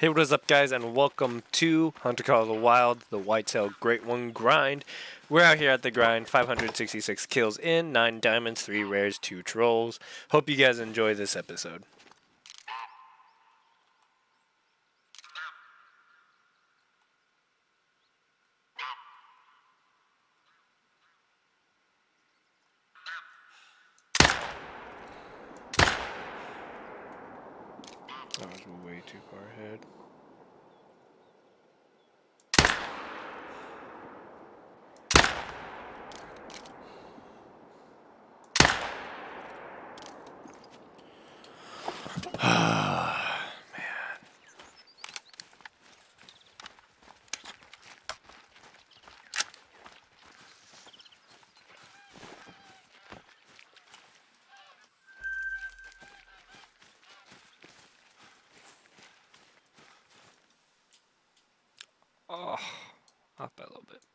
Hey, what is up, guys, and welcome to Hunter Call of the Wild, the Whitetail Great One Grind. We're out here at the grind, 566 kills in, 9 diamonds, 3 rares, 2 trolls. Hope you guys enjoy this episode. That was way too far ahead. Oh, up a little bit.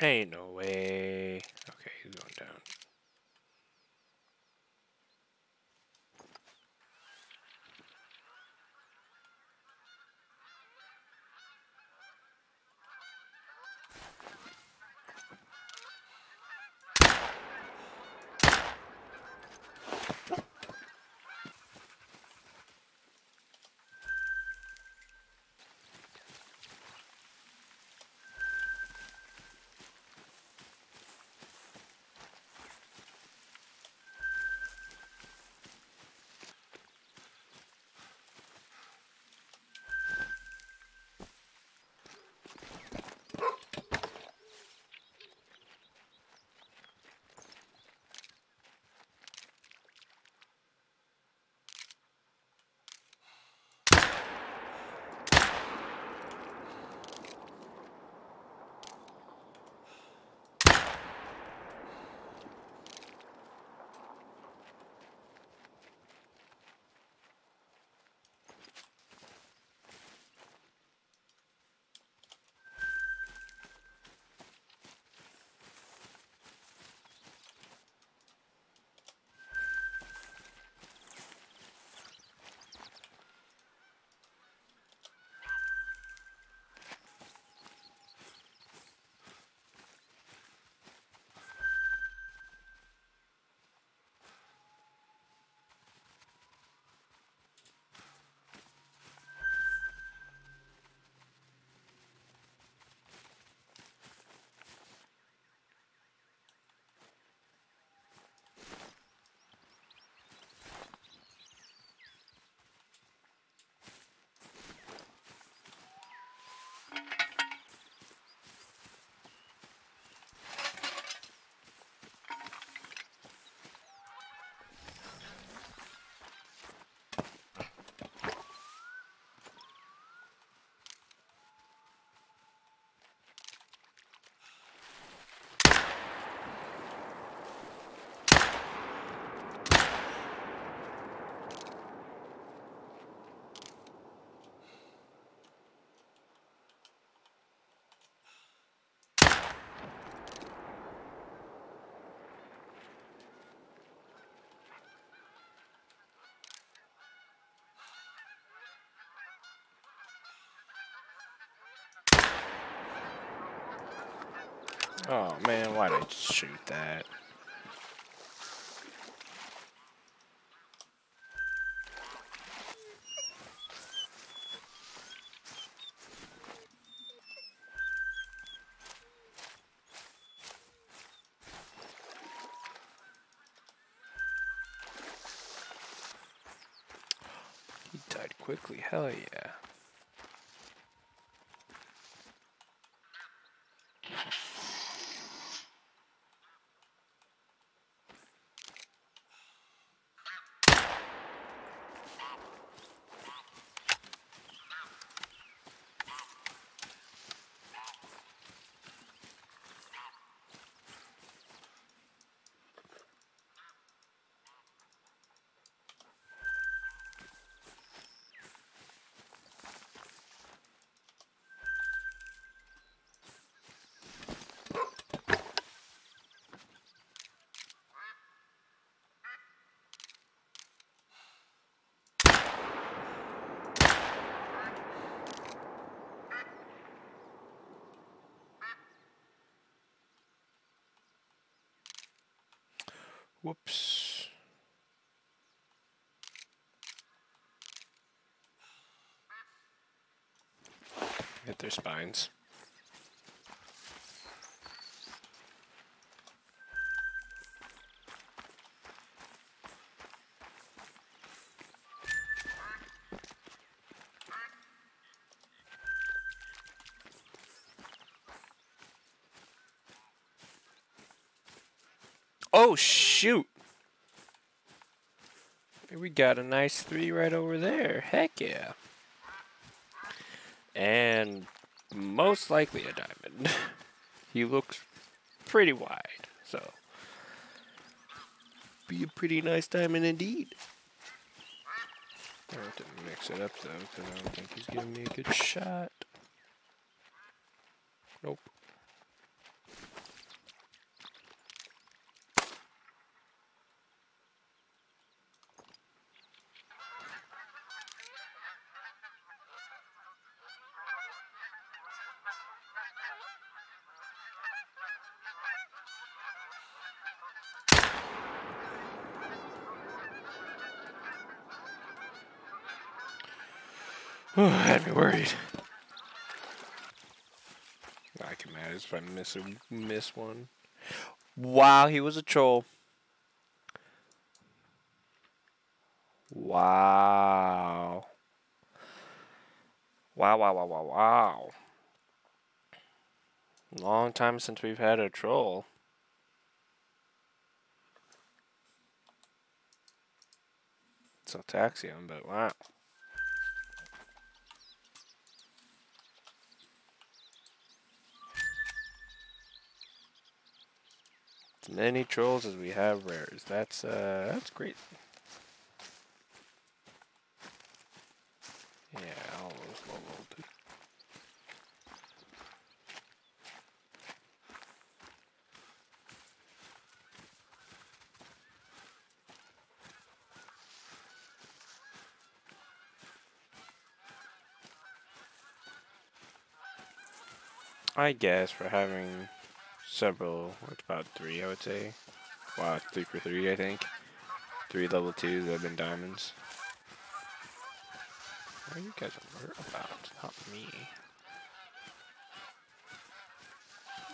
Ain't no way. Oh, man, why did I shoot that? He died quickly, hell yeah. Their spines. Oh, shoot. We got a nice three right over there. Heck yeah. And most likely a diamond. he looks pretty wide, so be a pretty nice diamond indeed. I have to mix it up though, because I don't think he's giving me a good shot. Nope. Oh, had me worried. I can manage if I miss a miss one. Wow, he was a troll. Wow. Wow, wow, wow, wow, wow. Long time since we've had a troll. It's a Taxium, but wow. As many trolls as we have rares. That's uh that's great. Yeah, all those leveled. I guess for having several, it's about three, I would say. Wow, three for three, I think. Three level twos that have been diamonds. What are you guys alert about? Not me.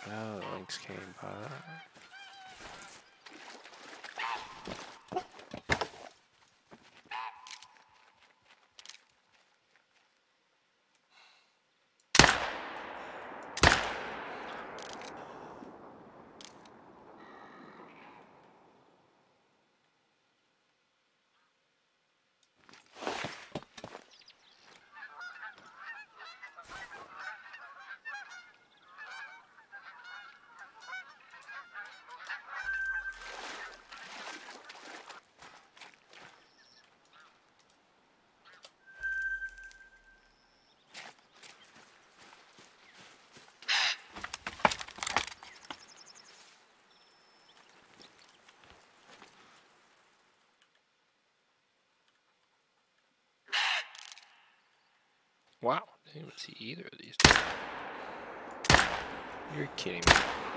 Oh, Lynx came by. Wow, didn't even see either of these. You're kidding me.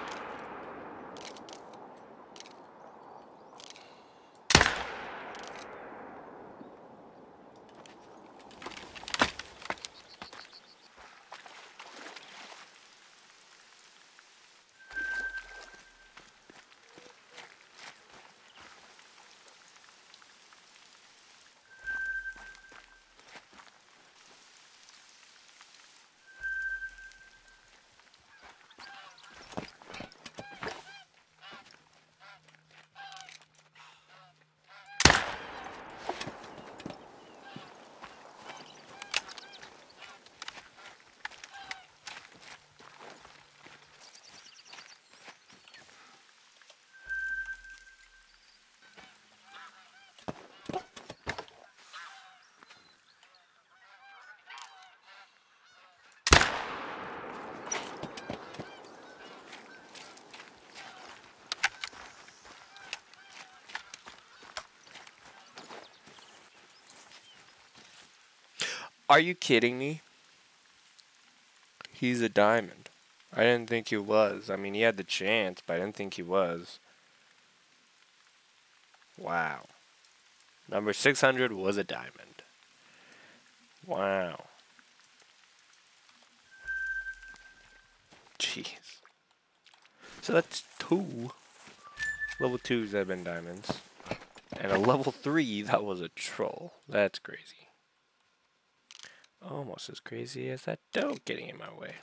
Are you kidding me? He's a diamond. I didn't think he was. I mean, he had the chance, but I didn't think he was. Wow. Number 600 was a diamond. Wow. Jeez. So that's two level twos that have been diamonds. And a level three that was a troll. That's crazy. Almost as crazy as that doe getting in my way.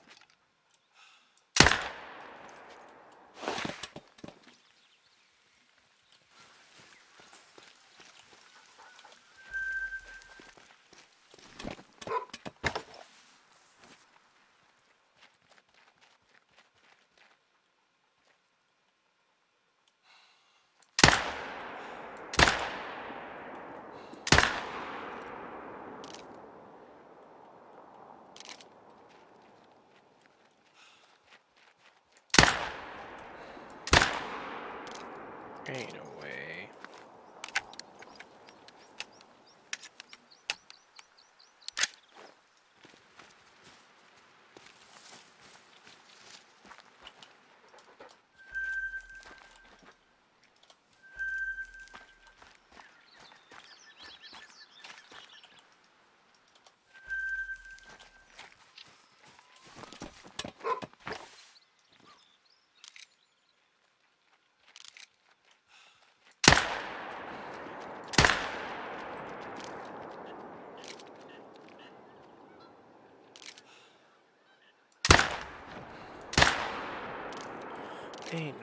Ain't no way. 15.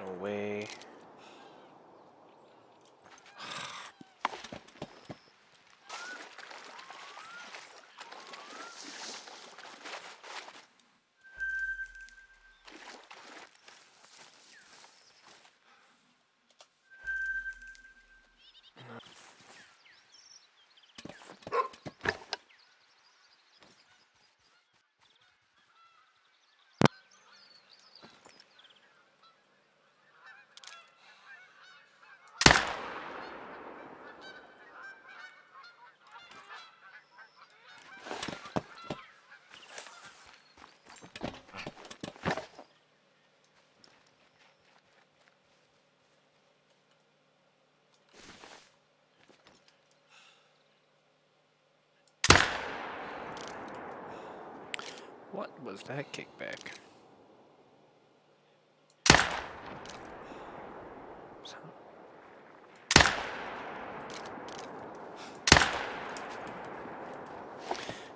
Was that kickback?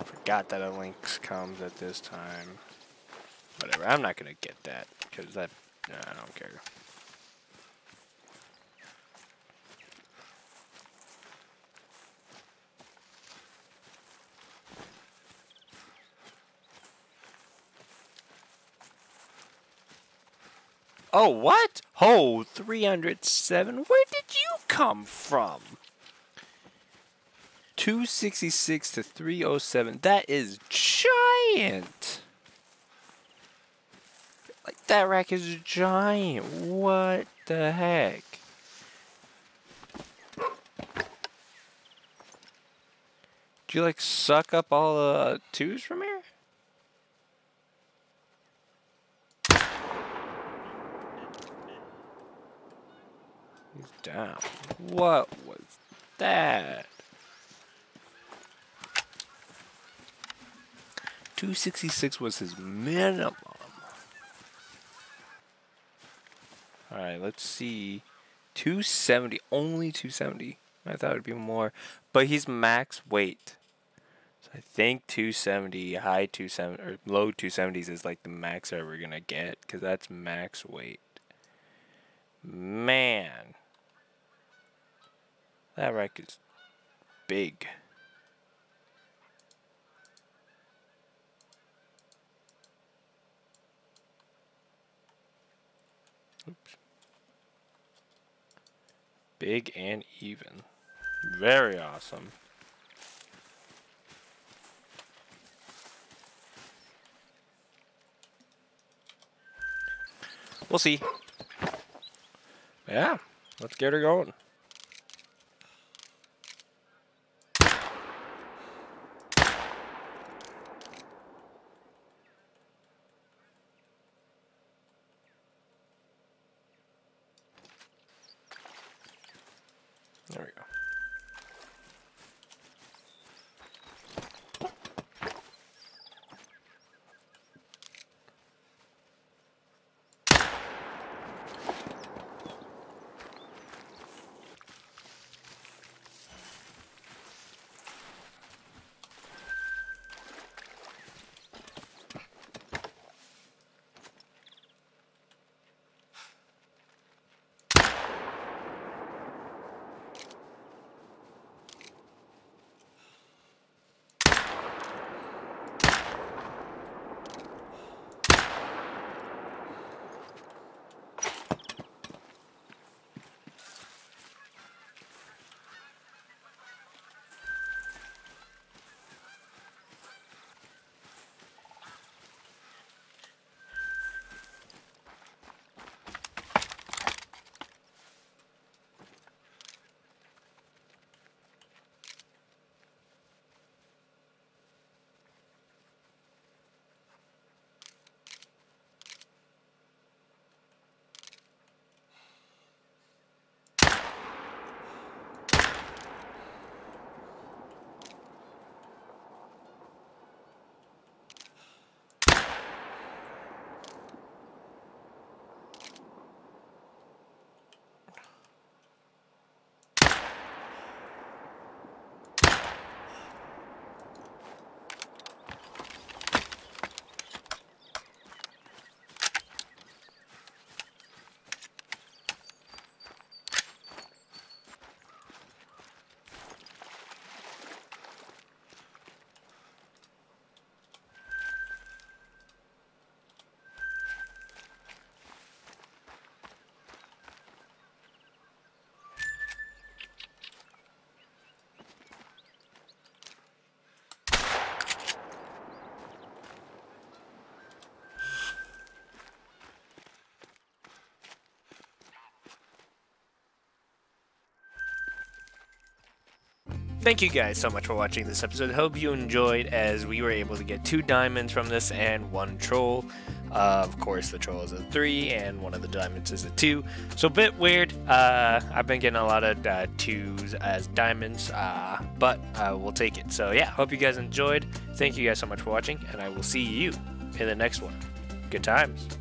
Forgot that a Lynx comes at this time. Whatever, I'm not gonna get that, because that, nah, I don't care. Oh, what? Oh, 307. Where did you come from? 266 to 307. That is giant. Like, that rack is giant. What the heck? Do you, like, suck up all the twos from here? He's down. What was that? 266 was his minimum. Alright, let's see. 270. Only 270. I thought it would be more. But he's max weight. So I think 270, high 270, or low 270s is like the max that we're going to get. Because that's max weight. Man. That rack is big. Oops. Big and even. Very awesome. We'll see. Yeah, let's get her going. Thank you guys so much for watching this episode. Hope you enjoyed as we were able to get two diamonds from this and one troll. Uh, of course, the troll is a three and one of the diamonds is a two. So a bit weird. Uh, I've been getting a lot of uh, twos as diamonds, uh, but uh, we'll take it. So yeah, hope you guys enjoyed. Thank you guys so much for watching, and I will see you in the next one. Good times.